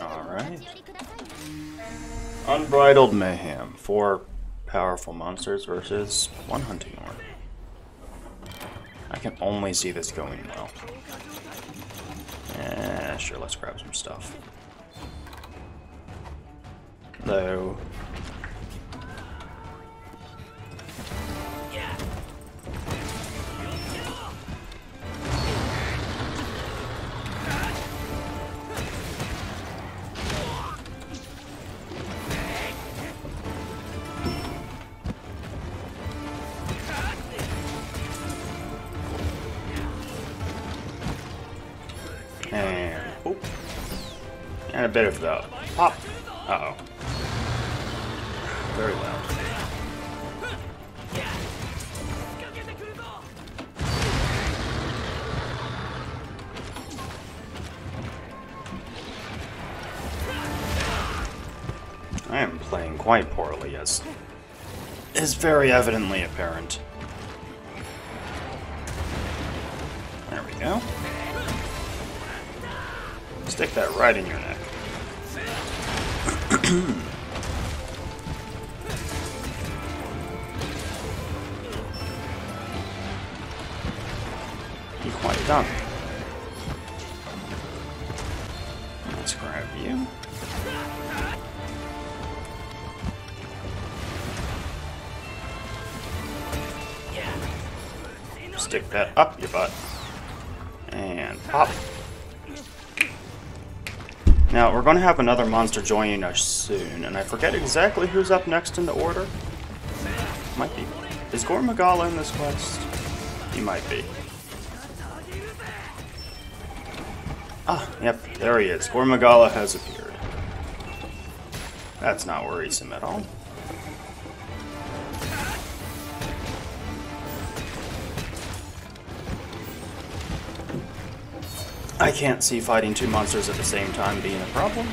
Alright. Unbridled Mayhem. Four powerful monsters versus one hunting horn. I can only see this going well. Yeah, sure, let's grab some stuff. Hello. A bit of the pop. Uh oh. Very loud. I am playing quite poorly, as is very evidently apparent. There we go. Stick that right in your neck. Hmm. Be quite done. Let's grab you. Stick that up your butt. And pop. Now, we're going to have another monster joining us soon, and I forget exactly who's up next in the order. Might be. Is Gore Magala in this quest? He might be. Ah, yep, there he is. Gore Magala has appeared. That's not worrisome at all. I can't see fighting two monsters at the same time being a problem.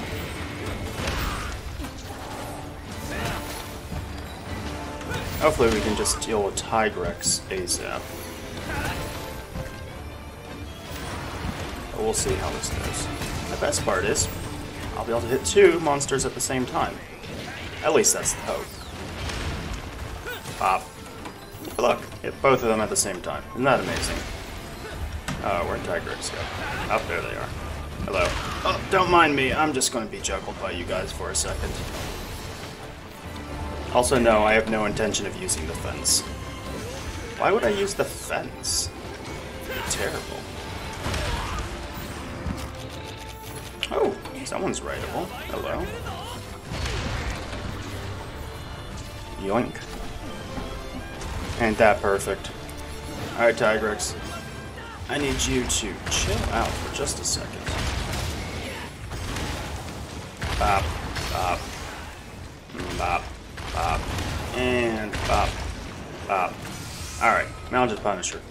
Hopefully we can just deal with Tigrex ASAP. But we'll see how this goes. The best part is, I'll be able to hit two monsters at the same time. At least that's the hope. Pop. Look, hit both of them at the same time. Isn't that amazing? Uh, where'd Tigrex go? Up there they are. Hello. Oh, don't mind me. I'm just going to be juggled by you guys for a second. Also, no, I have no intention of using the fence. Why would I use the fence? Terrible. Oh, someone's rideable. Hello. Yoink. Ain't that perfect. Alright, Tigrex. I need you to chill out for just a second. Bop, bop, bop, bop, and bop, bop. Alright, Mounted Punisher.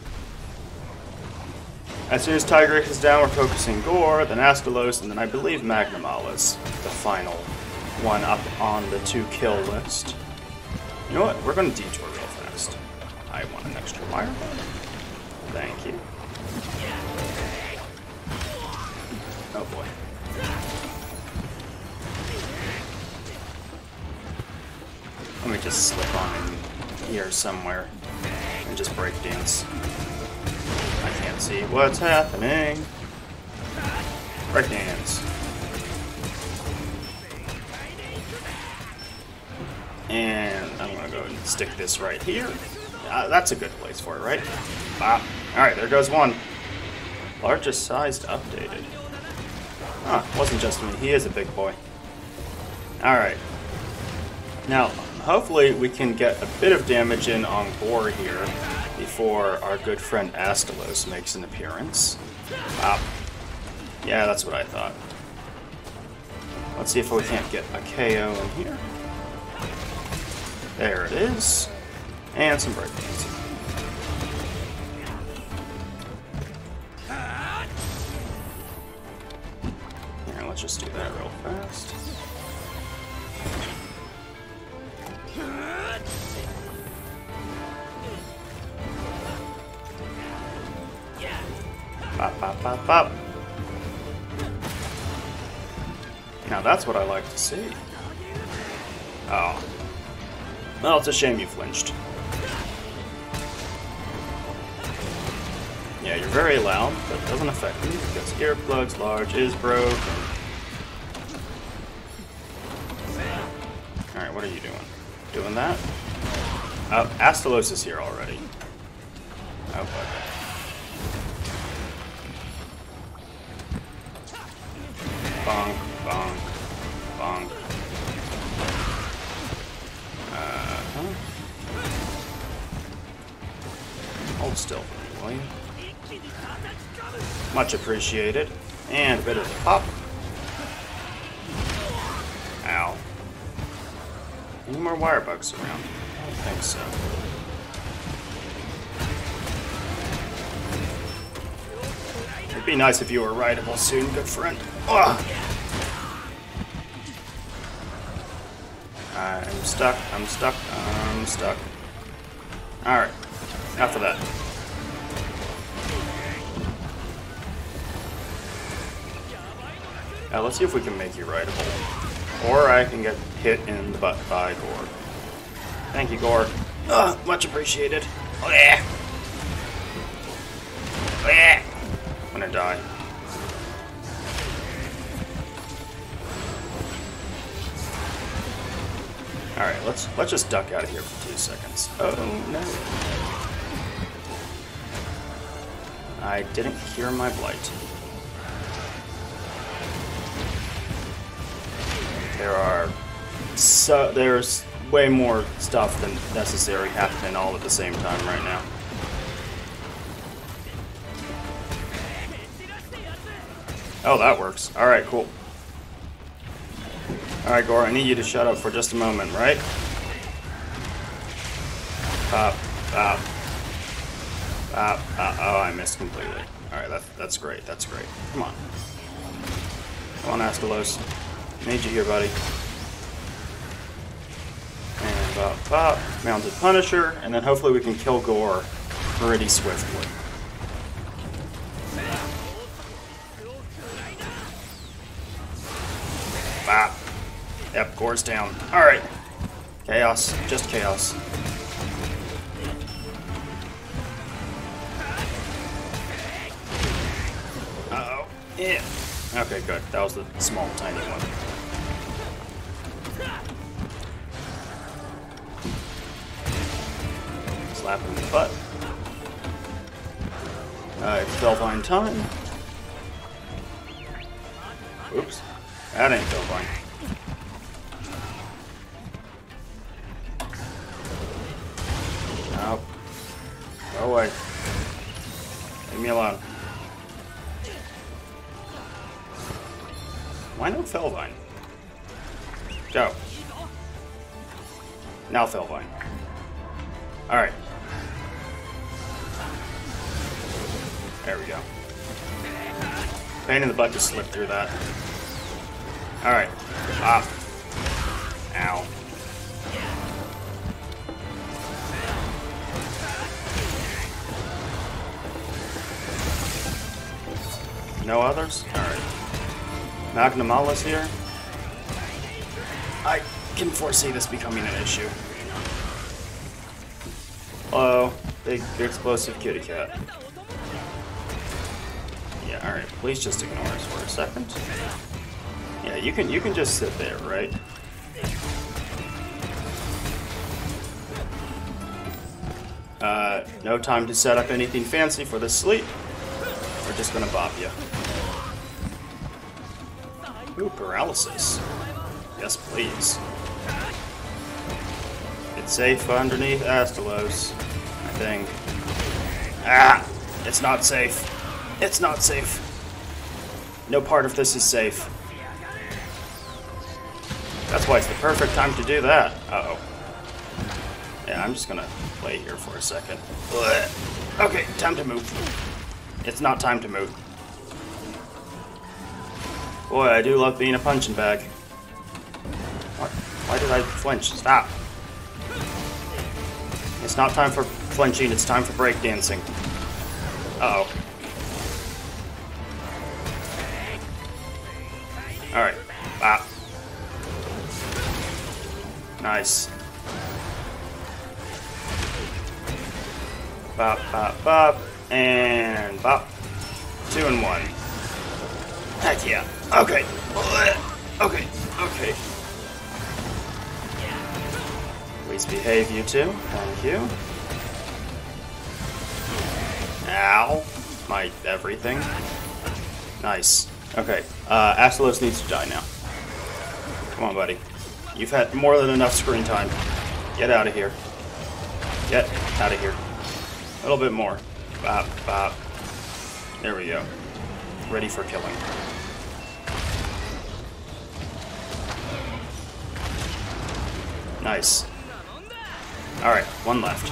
As soon as Tigrex is down, we're focusing Gore, then Astalos, and then I believe Magnamalo's the final one up on the two kill list. You know what? We're going to detour real fast. I want an extra wire. Thank you. Oh boy. Let me just slip on in here somewhere and just break dance. I can't see what's happening. Break dance. And I'm gonna go and stick this right here. Uh, that's a good place for it, right? Bop. Alright, there goes one. Largest sized updated. Ah, wasn't just me. He is a big boy. Alright. Now, hopefully we can get a bit of damage in on Gore here before our good friend Astalos makes an appearance. Ah. Yeah, that's what I thought. Let's see if we can't get a KO in here. There it is. And some breakdancing. Let's just do that real fast. Pop, pop, pop, pop. Now that's what I like to see. Oh. Well, it's a shame you flinched. Yeah, you're very loud, but it doesn't affect me because earplugs large is broken. What are you doing? Doing that? Oh, Astalos is here already. Oh, boy. Bonk, bonk, bonk. Uh-huh. Hold still for me, will you? Much appreciated. And a bit of pop. Any more wire bugs around? I don't think so. It'd be nice if you were rideable soon, good friend. Ugh. I'm stuck, I'm stuck, I'm stuck. Alright, enough of that. Now let's see if we can make you rideable. Or I can get hit in the butt by Gore. Thank you, Gore. Ugh, much appreciated. Oh yeah. Oh yeah. I'm gonna die. Alright, let's let's just duck out of here for two seconds. Oh no. I didn't cure my blight. There are so there's way more stuff than necessary happening all at the same time right now. Oh, that works. Alright, cool. Alright, Gore, I need you to shut up for just a moment, right? Pop, pop. Pop, pop. Oh, I missed completely. Alright, that, that's great, that's great. Come on. Come on, Astalos. Need you here, buddy. And pop, pop. Mounted Punisher, and then hopefully we can kill Gore pretty swiftly. Bop. Yep, Gore's down. Alright. Chaos. Just chaos. Uh-oh. Yeah. Okay, good. That was the small, tiny one. Slap in the butt. Uh, it's Felvine time. Oops. That ain't Felvine. Nope. Go away. Leave me alone. Why no Felvine? Go. Now Felvine. Alright. There we go. Pain in the butt to slip through that. Alright. Ah. Ow. No others? Alright. Magnamalo's here. I can foresee this becoming an issue. Hello, big explosive kitty cat. Yeah, alright, please just ignore us for a second. Yeah, you can you can just sit there, right? Uh, no time to set up anything fancy for the sleep. We're just gonna bop you. Ooh, paralysis. Yes, please. It's safe underneath Astalos, I think. Ah! It's not safe. It's not safe. No part of this is safe. That's why it's the perfect time to do that. Uh-oh. Yeah, I'm just gonna play here for a second. Blech. Okay, time to move. It's not time to move. Boy, I do love being a punching bag. What? Why did I flinch? Stop. It's not time for flinching, it's time for breakdancing. Uh-oh. Alright. Nice. Bop, bop, bop, and bop. Two and one. Heck yeah. Okay. Okay. Okay. Please behave, you two. Thank you. Ow. My everything. Nice. Okay. Uh, Astalos needs to die now. Come on, buddy. You've had more than enough screen time. Get out of here. Get out of here. A little bit more. Bop, bop. There we go. Ready for killing. Nice. Alright, one left.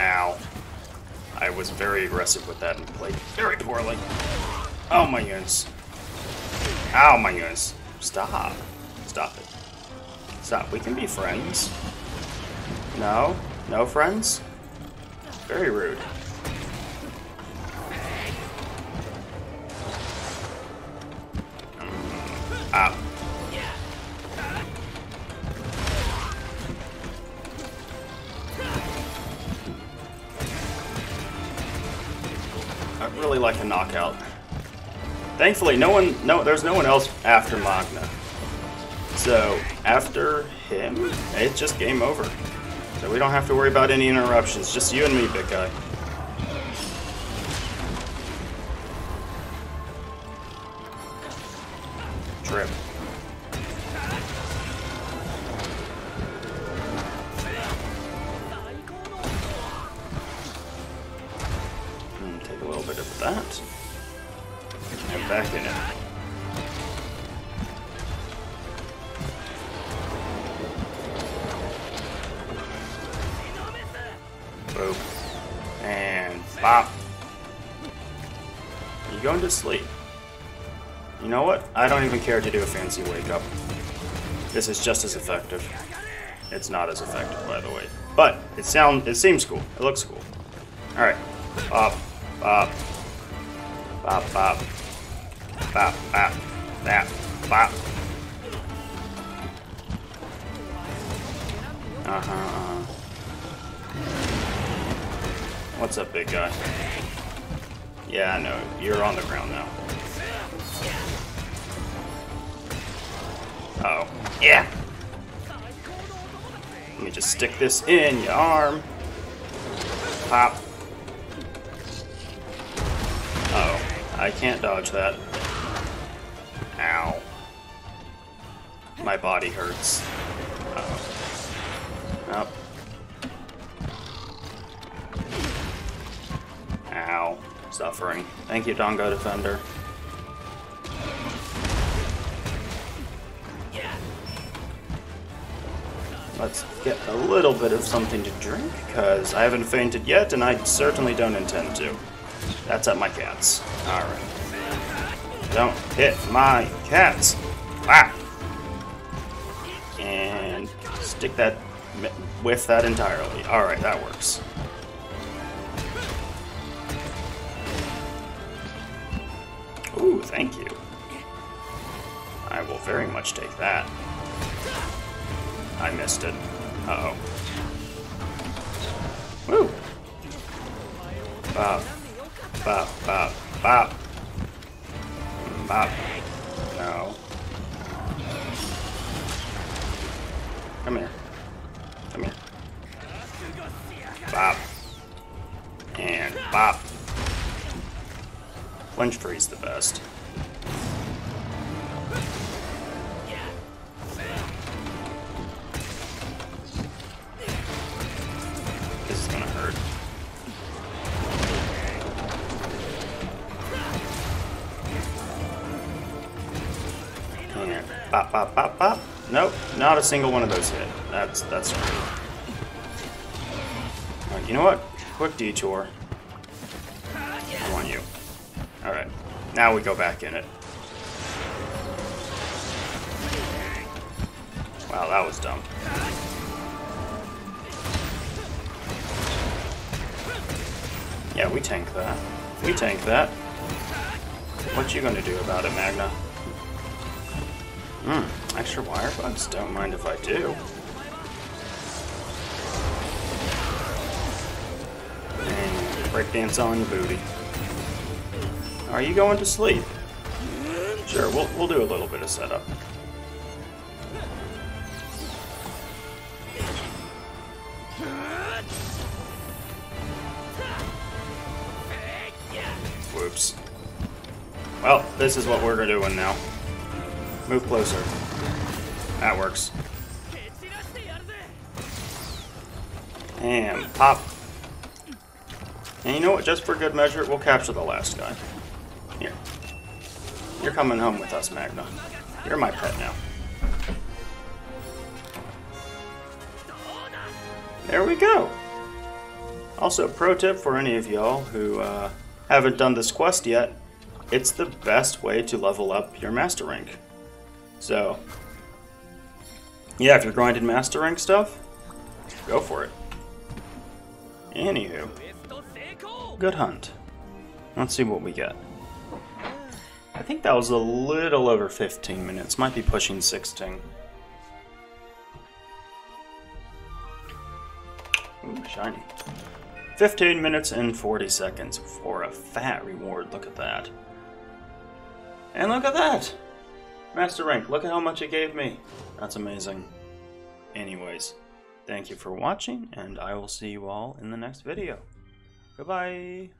Ow. I was very aggressive with that and played very poorly. Oh my goodness. Oh my goodness. Stop. Stop it. Stop. We can be friends. No? No friends? Very rude. Mm, Ow. I really like a knockout. Thankfully, no one, no, there's no one else after Magna. So after him, it's just game over. So we don't have to worry about any interruptions. Just you and me, big guy. Back in it. Boop. And bop. You going to sleep. You know what? I don't even care to do a fancy wake up. This is just as effective. It's not as effective, by the way. But it sound it seems cool. It looks cool. Alright. Bop. Bop. Bop bop. Bop bop. Bop. Bop. Uh-huh. uh-huh. What's up, big guy? Yeah, I know. You're on the ground now. Uh oh. Yeah! Let me just stick this in your arm. Pop. Uh oh. I can't dodge that. My body hurts. Uh oh. Ow. Suffering. Thank you, Dango Defender. Let's get a little bit of something to drink, because I haven't fainted yet, and I certainly don't intend to. That's at my cats. Alright. Don't hit my cats! Ah! Stick that, with that entirely. Alright, that works. Ooh, thank you. I will very much take that. I missed it. Uh-oh. Woo! Bop. Bop, bop, bop. Bop. Come here. Come here. Bop. And bop. Flinch freeze the best. This is gonna hurt. And bop, bop, bop, bop. A single one of those hit. That's that's great. Alright, you know what? Quick detour. I want you. Alright, now we go back in it. Wow, that was dumb. Yeah, we tank that. We tank that. What you gonna do about it, Magna? Hmm, extra wire bugs? Don't mind if I do. And breakdance on your booty. Are you going to sleep? Sure, we'll, we'll do a little bit of setup. Whoops. Well, this is what we're doing now. Move closer. That works. And pop. And you know what? Just for good measure, we'll capture the last guy. Here. You're coming home with us, Magna. You're my pet now. There we go. Also, pro tip for any of y'all who uh, haven't done this quest yet, it's the best way to level up your master rank. So, yeah, if you're grinding master rank stuff, go for it. Anywho, good hunt. Let's see what we get. I think that was a little over 15 minutes, might be pushing 16. Ooh, shiny. 15 minutes and 40 seconds for a fat reward. Look at that. And look at that! Master rank, look at how much it gave me. That's amazing. Anyways, thank you for watching, and I will see you all in the next video. Goodbye!